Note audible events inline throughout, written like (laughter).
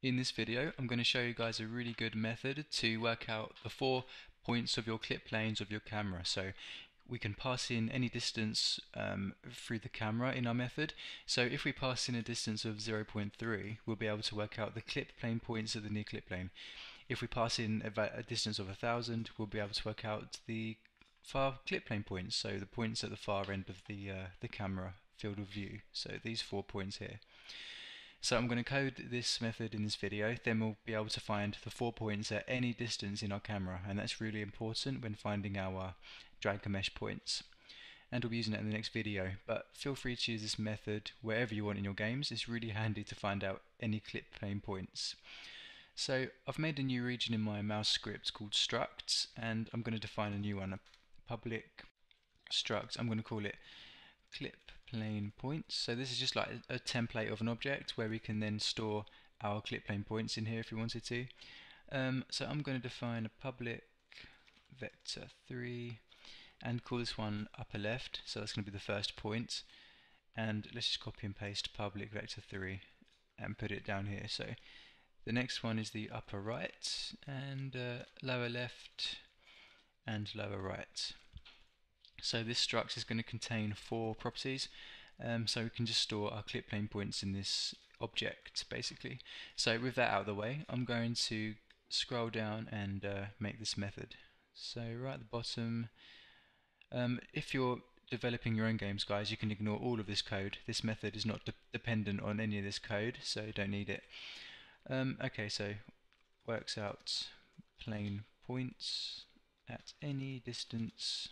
In this video I'm going to show you guys a really good method to work out the four points of your clip planes of your camera. So we can pass in any distance um, through the camera in our method. So if we pass in a distance of 0.3 we'll be able to work out the clip plane points of the near clip plane. If we pass in a, a distance of 1000 we'll be able to work out the far clip plane points, so the points at the far end of the, uh, the camera field of view. So these four points here. So I'm going to code this method in this video, then we'll be able to find the four points at any distance in our camera, and that's really important when finding our drag and mesh points. And we'll be using it in the next video, but feel free to use this method wherever you want in your games, it's really handy to find out any clip plane points. So I've made a new region in my mouse script called structs, and I'm going to define a new one, a public struct, I'm going to call it clip plane points. So this is just like a, template of an object where we can then store our clip plane points in here if we wanted to. Um, so I'm going to define a public vector 3 and call this one upper left so that's going to be the first point. point and let's just copy and paste public vector 3 and put it down here so the next one is the upper right and uh, lower left and lower right so this struct is going to contain four properties. Um, so we can just store our clip plane points in this object basically. So with that out of the way, I'm going to scroll down and uh, make this method. So right at the bottom, um, if you're developing your own games guys, you can ignore all of this code. This method is not de dependent on any of this code, so don't need it. Um, okay, so works out plane points at any distance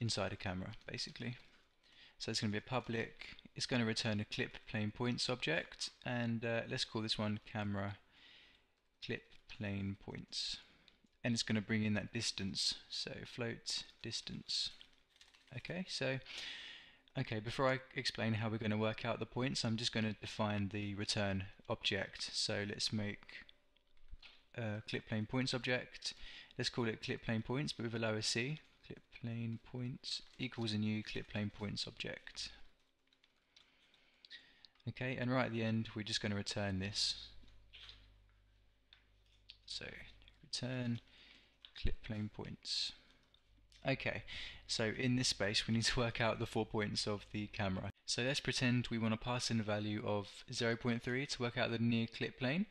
inside a camera basically. So it's going to be a public, it's going to return a clip plane points object and uh, let's call this one camera clip plane points. And it's going to bring in that distance. So float distance. Okay so okay before I explain how we're going to work out the points I'm just going to define the return object. So let's make a clip plane points object. Let's call it clip plane points but with a lower c plane points equals a new clip plane points object. Okay, and right at the end we're just going to return this. So return clip plane points. Okay, so in this space we need to work out the four points of the camera. So let's pretend we want to pass in a value of 0.3 to work out the near clip plane.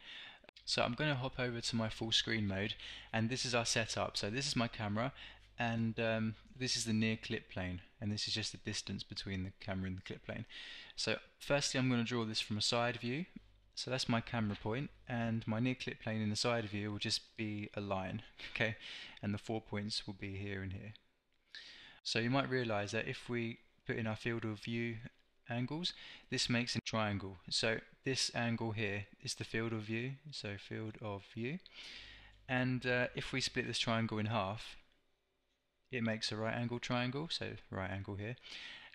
So I'm going to hop over to my full screen mode and this is our setup. So this is my camera and um, this is the near clip plane and this is just the distance between the camera and the clip plane. So firstly I'm going to draw this from a side view. So that's my camera point and my near clip plane in the side view will just be a line (laughs) okay? And the four points will be here and here. So you might realize that if we put in our field of view angles this makes a triangle. So this angle here is the field of view so field of view. And uh, if we split this triangle in half it makes a right angle triangle, so right angle here.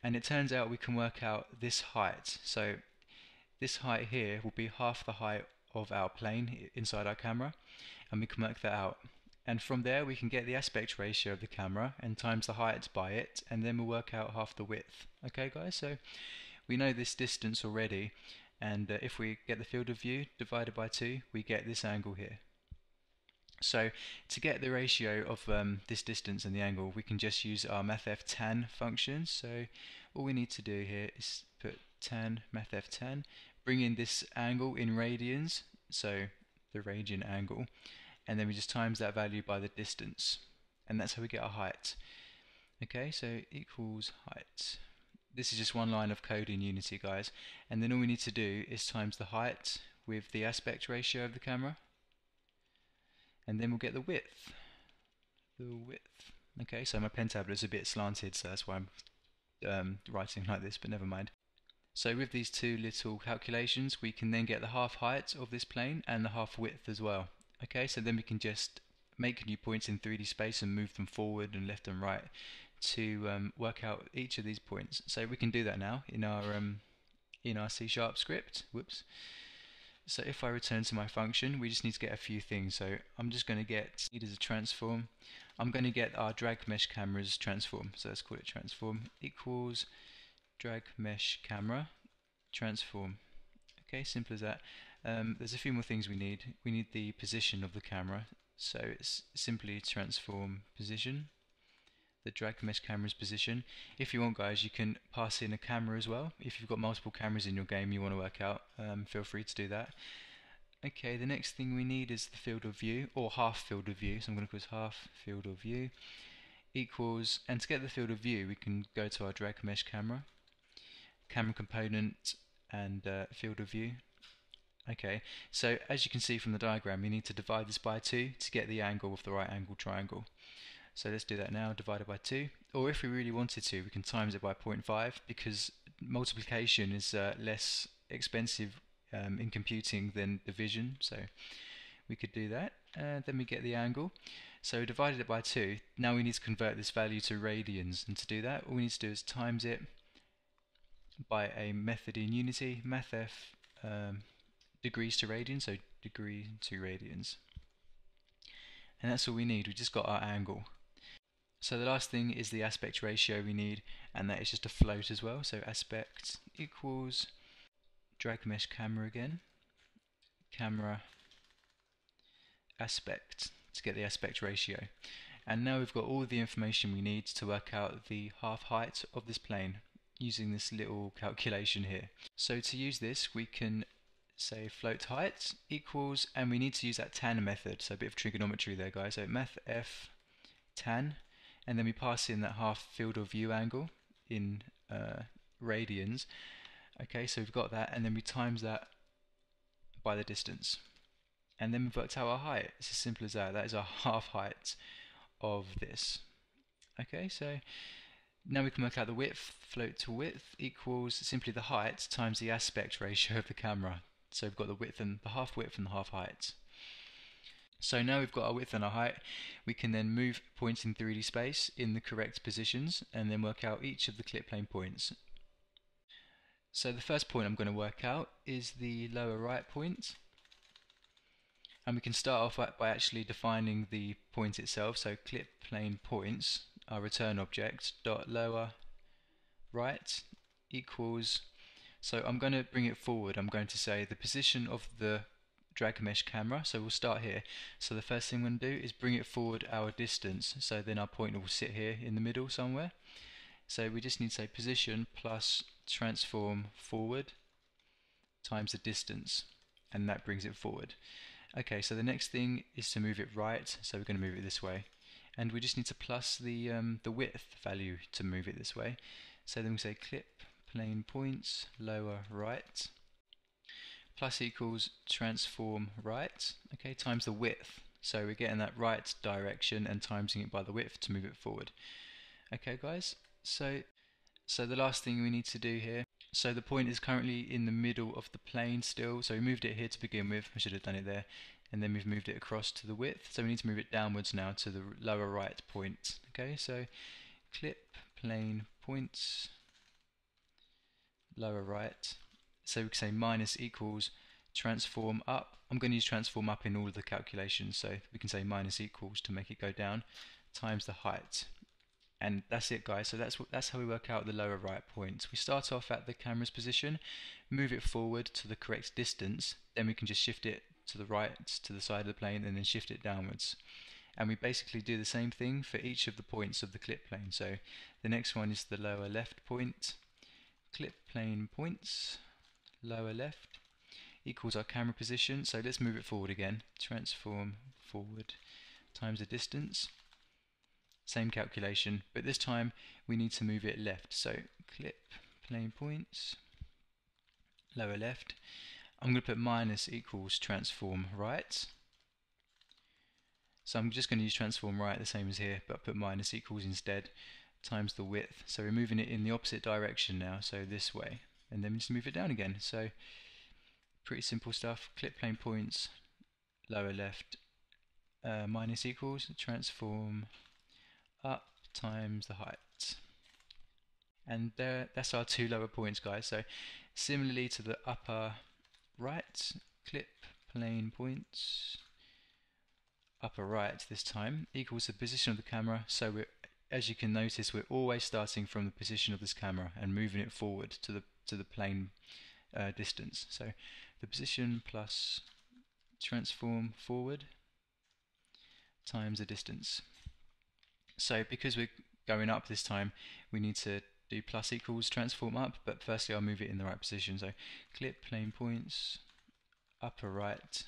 And it turns out we can work out this height. So this height here will be half the height of our plane inside our camera, and we can work that out. And from there we can get the aspect ratio of the camera and times the height by it, and then we'll work out half the width. Okay guys, so we know this distance already, and uh, if we get the field of view divided by 2, we get this angle here. So to get the ratio of um, this distance and the angle, we can just use our mathf tan function. So all we need to do here is put tan mathf tan, bring in this angle in radians, so the radian angle, and then we just times that value by the distance. And that's how we get our height. Okay, so equals height. This is just one line of code in Unity, guys. And then all we need to do is times the height with the aspect ratio of the camera and then we'll get the width. The width. Okay, so my pen tablet is a bit slanted, so that's why I'm um, writing like this, but never mind. So with these two little calculations, we can then get the half height of this plane and the half width as well. Okay, so then we can just make new points in 3D space and move them forward and left and right to um, work out each of these points. So we can do that now in our um, in our C sharp script. Whoops. So if I return to my function, we just need to get a few things. So I'm just going to get it as a transform. I'm going to get our drag mesh cameras transform. So let's call it transform equals drag mesh camera transform. Okay, simple as that. Um, there's a few more things we need. We need the position of the camera, so it's simply transform position, the drag mesh camera's position. If you want guys, you can pass in a camera as well. If you've got multiple cameras in your game you want to work out, um, feel free to do that. Okay, the next thing we need is the field of view, or half field of view, so I'm going to call this half field of view equals, and to get the field of view we can go to our drag mesh camera, camera component and uh, field of view. Okay, so as you can see from the diagram, you need to divide this by 2 to get the angle of the right angle triangle. So let's do that now, divide it by 2. Or if we really wanted to, we can times it by 0.5 because multiplication is uh, less expensive um, in computing than division. So we could do that. And then we get the angle. So divided it by 2. Now we need to convert this value to radians. And to do that, all we need to do is times it by a method in Unity, mathf um, degrees to radians, so degree to radians. And that's all we need, we just got our angle. So the last thing is the aspect ratio we need, and that is just a float as well, so aspect equals drag mesh camera again, camera aspect to get the aspect ratio. And now we've got all the information we need to work out the half height of this plane using this little calculation here. So to use this we can say float height equals, and we need to use that tan method, so a bit of trigonometry there guys, so math f tan, and then we pass in that half field of view angle in uh, radians. Okay, so we've got that, and then we times that by the distance. And then we've worked out our height. It's as simple as that. That is our (laughs) half height of this. Okay, so now we can work out the width, float to width equals simply the height times the aspect ratio of the camera. So we've got the width and the half width and the half height. So now we've got our width and our height, we can then move points in 3D space in the correct positions and then work out each of the clip plane points. So the first point I'm going to work out is the lower right point. And we can start off by actually defining the point itself, so clip plane points our return object dot lower right equals so I'm going to bring it forward I'm going to say the position of the drag mesh camera. So we'll start here. So the first thing I'm going to do is bring it forward our distance. So then our pointer will sit here in the middle somewhere. So we just need to say position plus transform forward times the distance. And that brings it forward. Okay so the next thing is to move it right. So we're going to move it this way. And we just need to plus the um, the width value to move it this way. So then we say clip plane points lower right plus equals transform right okay times the width. So we're getting that right direction and timesing it by the width to move it forward. Okay guys so so the last thing we need to do here so the point is currently in the middle of the plane still. So we moved it here to begin with. I should have done it there. And then we've moved it across to the width. So we need to move it downwards now to the lower right point okay? So clip plane points lower right so we can say minus equals transform up. I'm going to use transform up in all of the calculations. So we can say minus equals to make it go down times the height. And that's it guys. So that's what that's how we work out the lower right point. We start off at the camera's position move it forward to the correct distance. Then we can just shift it to the right to the side of the plane and then shift it downwards. And we basically do the same thing for each of the points of the clip plane. So the next one is the lower left point. Clip plane points lower left equals our camera position so let's move it forward again transform forward times the distance same calculation but this time we need to move it left so clip plane points lower left I'm going to put minus equals transform right. So I'm just going to use transform right the same as here, but put minus equals instead times the width. So we're moving it in the opposite direction now, so this way. And then we just move it down again. So pretty simple stuff. Clip plane points, lower left, uh, minus equals, transform up times the height. And there, that's our two lower points, guys. So similarly to the upper right, clip plane points, upper right this time, equals the position of the camera. So we're, as you can notice, we're always starting from the position of this camera and moving it forward to the to the plane uh, distance. So the position plus transform forward times the distance. So because we're going up this time, we need to do plus equals transform up, but firstly I'll move it in the right position. So clip plane points, upper right.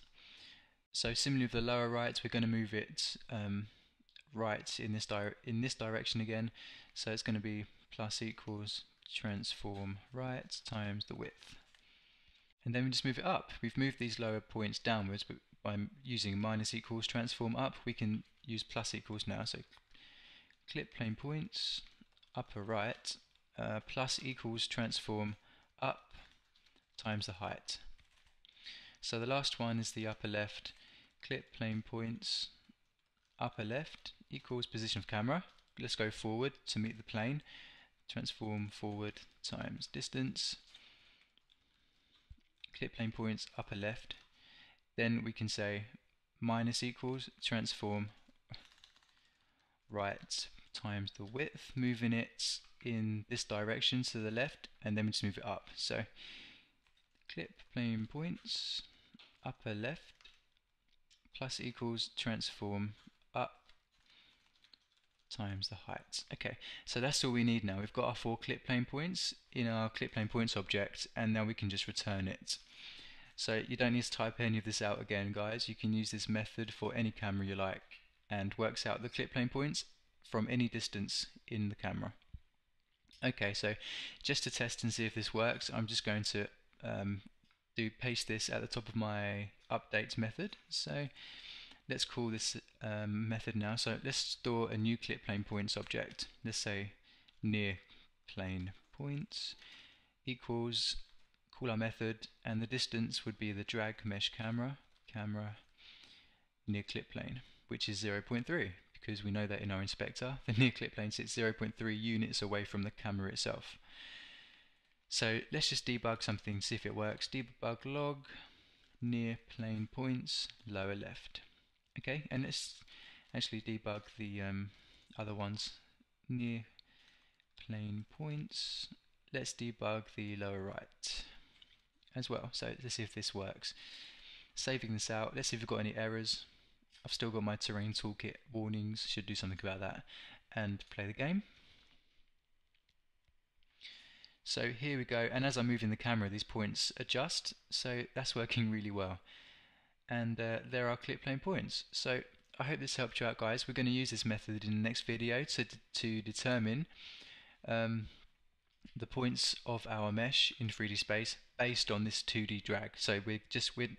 So similarly with the lower right, we're going to move it um, right in this, in this direction again. So it's going to be plus equals transform right times the width. And then we just move it up. We've moved these lower points downwards, but by using minus equals transform up, we can use plus equals now. So clip plane points, upper right, uh, plus equals transform up times the height. So the last one is the upper left, clip plane points, upper left equals position of camera. Let's go forward to meet the plane. Transform forward times distance. Clip plane points upper left. Then we can say minus equals transform right times the width, moving it in this direction to the left, and then we just move it up. So clip plane points upper left plus equals transform times the height. Okay, so that's all we need now. We've got our four clip plane points in our clip plane points object, and now we can just return it. So you don't need to type any of this out again, guys. You can use this method for any camera you like, and works out the clip plane points from any distance in the camera. Okay, so just to test and see if this works, I'm just going to um, do paste this at the top of my updates method. So let's call this um, method now. So let's store a new clip plane points object. Let's say near plane points equals call our method and the distance would be the drag mesh camera camera near clip plane which is 0.3 because we know that in our inspector (laughs) the near clip plane sits 0.3 units away from the camera itself. So let's just debug something, see if it works. Debug log near plane points lower left. Okay, and let's actually debug the um, other ones near plane points. Let's debug the lower right as well. So let's see if this works. Saving this out, let's see if we've got any errors. I've still got my terrain toolkit warnings, should do something about that, and play the game. So here we go, and as I'm moving the camera, these points adjust, so that's working (laughs) really well. And uh, there are clip plane points. So I hope this helped you out, guys. We're going to use this method in the next video to, to determine um, the points of our mesh in 3D space based on this 2D drag. So we're just we're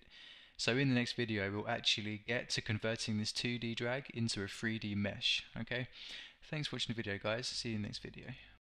so in the next video we'll actually get to converting this 2D drag into a 3D mesh. Okay, thanks for watching the video guys, see you in the next video.